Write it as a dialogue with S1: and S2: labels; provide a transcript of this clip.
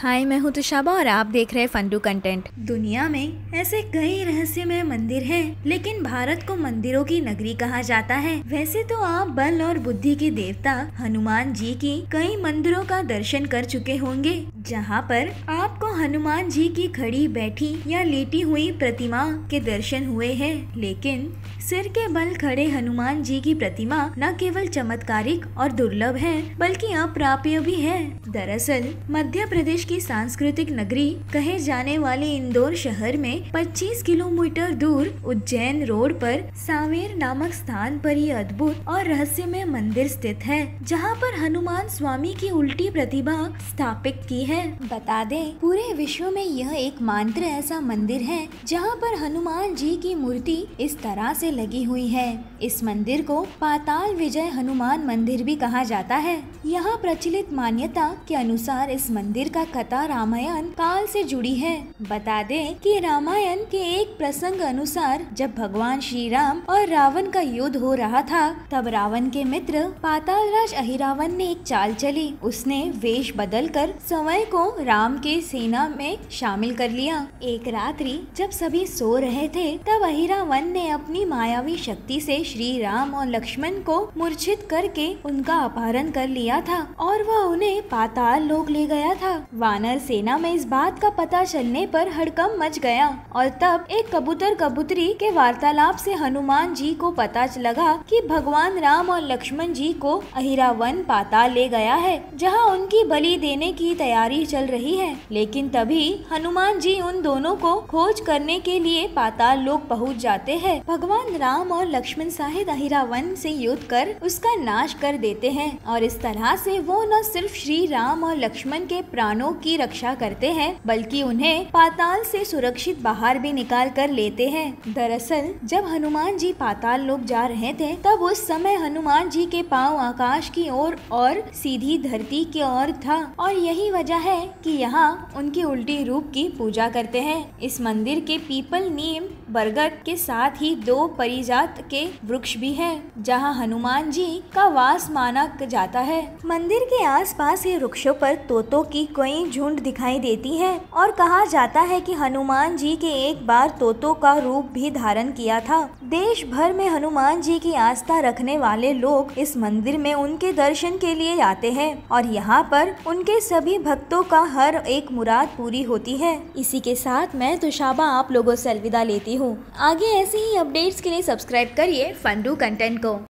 S1: हाय मैं हूँ तुशाबा और आप देख रहे हैं फंडू कंटेंट।
S2: दुनिया में ऐसे कई रहस्यमय मंदिर हैं, लेकिन भारत को मंदिरों की नगरी कहा जाता है। वैसे तो आप बल और बुद्धि के देवता हनुमान जी की कई मंदिरों का दर्शन कर चुके होंगे जहाँ पर आपको हनुमान जी की खड़ी बैठी या लेटी हुई प्रतिमा के दर्शन हुए हैं। लेकिन सिर के बल खड़े हनुमान जी की प्रतिमा न केवल चमत्कारिक और दुर्लभ है, बल्कि अप्राप्य भी है। दरअसल, मध्य प्रदेश की सांस्कृतिक नगरी कहे जाने वाले इंदौर शहर में 25 किलोमीटर दूर उज्जैन रोड पर सावेर नामक स्थान पर ये अद्भुत और रहस्यमय मंदिर स्थित है, जहाँ पर हनुमान स्वामी की उल्टी प्रतिभा स्थापित की है। बता दें, पूरे विश्व में यह एक मात्र ऐसा मंदिर है, जहाँ पर हनुमान जी की मूर्ति इस तरह से लगी हुई है। इस मंदिर को पाताल विजय हनुमान मंदिर भी कहा जाता है। यहाँ प्रचलित मान्यता के अनुसार इस मंदिर का कथा रामायण काल से जुड़ी है। बता दें कि रामायण के एक प्रसंग अनुसार जब भगवान श्री राम और रावण का युद्ध हो रहा था, तब रावण के मित्र पाताल राज अहिरावन ने एक चाल चली। उसने वेश बदल कर समय को राम के सेना में शामिल कर लिया। एक रात्रि जब सभी सो रहे थे, तब अहिरावन ने अपनी मायावी शक्ति से श्री राम और लक्ष्मण को मूर्छित करके उनका अपहरण कर लिया था और वह उन्हें पाताल लोक ले गया था। वानर सेना में इस बात का पता चलने पर हड़कम मच गया और तब एक कबूतर कबूतरी के वार्तालाप से हनुमान जी को पता लगा कि भगवान राम और लक्ष्मण जी को अहिरावन पाताल ले गया है, जहाँ उनकी बलि देने की तैयारी चल रही है। लेकिन तभी हनुमान जी उन दोनों को खोज करने के लिए पाताल लोग पहुँच जाते हैं। भगवान राम और लक्ष्मण साहिद अहिरावन से युद्ध कर उसका नाश कर देते हैं। और इस तरह से वो न सिर्फ़ श्री राम और लक्ष्मण के प्राणों की रक्षा करते हैं बल्कि उन्हें पाताल से सुरक्षित बाहर भी निकाल कर लेते हैं। दरअसल जब हनुमान जी पाताल लोग जा रहे थे तब उस समय हनुमान जी के पाँव आकाश की ओर और, और सीधी धरती की ओर था। और यही वजह है कि यहाँ उनकी उल्टी रूप की पूजा करते हैं। इस मंदिर के पीपल नीम बरगद के साथ ही दो परिजात के वृक्ष भी हैं, जहाँ हनुमान जी का वास माना जाता है। मंदिर के आसपास के वृक्षों पर तोतों की कई झुंड दिखाई देती है और कहा जाता है कि हनुमान जी के एक बार तोतों का रूप भी धारण किया था। देश भर में हनुमान जी की आस्था रखने वाले लोग इस मंदिर में उनके दर्शन के लिए आते हैं और यहाँ पर उनके सभी भक्तों का हर एक मुराद पूरी होती है। इसी के साथ मैं तुशाबा आप लोगों से अलविदा लेती हूँ। आगे ऐसे ही अपडेट्स के लिए सब्सक्राइब करिए फंडू कंटेंट को।